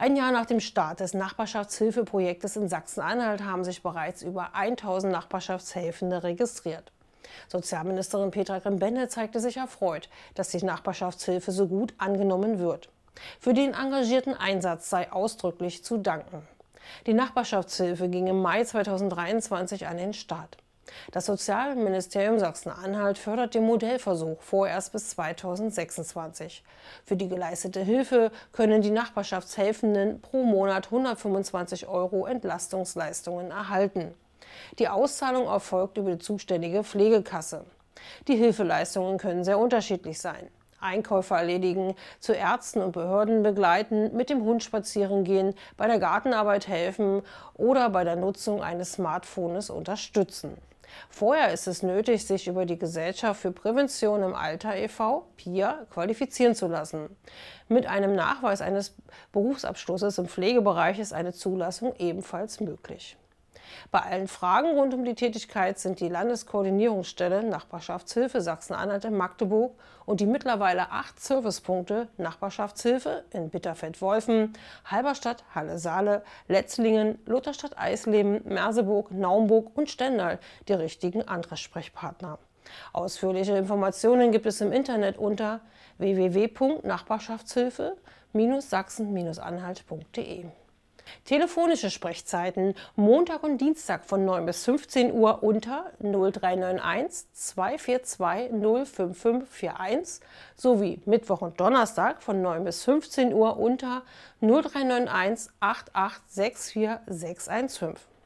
Ein Jahr nach dem Start des Nachbarschaftshilfeprojektes in Sachsen-Anhalt haben sich bereits über 1000 Nachbarschaftshelfende registriert. Sozialministerin Petra Grimbenne zeigte sich erfreut, dass die Nachbarschaftshilfe so gut angenommen wird. Für den engagierten Einsatz sei ausdrücklich zu danken. Die Nachbarschaftshilfe ging im Mai 2023 an den Start. Das Sozialministerium Sachsen-Anhalt fördert den Modellversuch vorerst bis 2026. Für die geleistete Hilfe können die Nachbarschaftshelfenden pro Monat 125 Euro Entlastungsleistungen erhalten. Die Auszahlung erfolgt über die zuständige Pflegekasse. Die Hilfeleistungen können sehr unterschiedlich sein. Einkäufe erledigen, zu Ärzten und Behörden begleiten, mit dem Hund spazieren gehen, bei der Gartenarbeit helfen oder bei der Nutzung eines Smartphones unterstützen. Vorher ist es nötig, sich über die Gesellschaft für Prävention im Alter e.V. PIA qualifizieren zu lassen. Mit einem Nachweis eines Berufsabschlusses im Pflegebereich ist eine Zulassung ebenfalls möglich. Bei allen Fragen rund um die Tätigkeit sind die Landeskoordinierungsstelle Nachbarschaftshilfe Sachsen-Anhalt in Magdeburg und die mittlerweile acht Servicepunkte Nachbarschaftshilfe in Bitterfeld-Wolfen, Halberstadt, Halle-Saale, Letzlingen, Lutherstadt-Eisleben, Merseburg, Naumburg und Stendal die richtigen Ansprechpartner. Ausführliche Informationen gibt es im Internet unter www.nachbarschaftshilfe-sachsen-anhalt.de. Telefonische Sprechzeiten Montag und Dienstag von 9 bis 15 Uhr unter 0391 242 05541 sowie Mittwoch und Donnerstag von 9 bis 15 Uhr unter 0391 8864 615.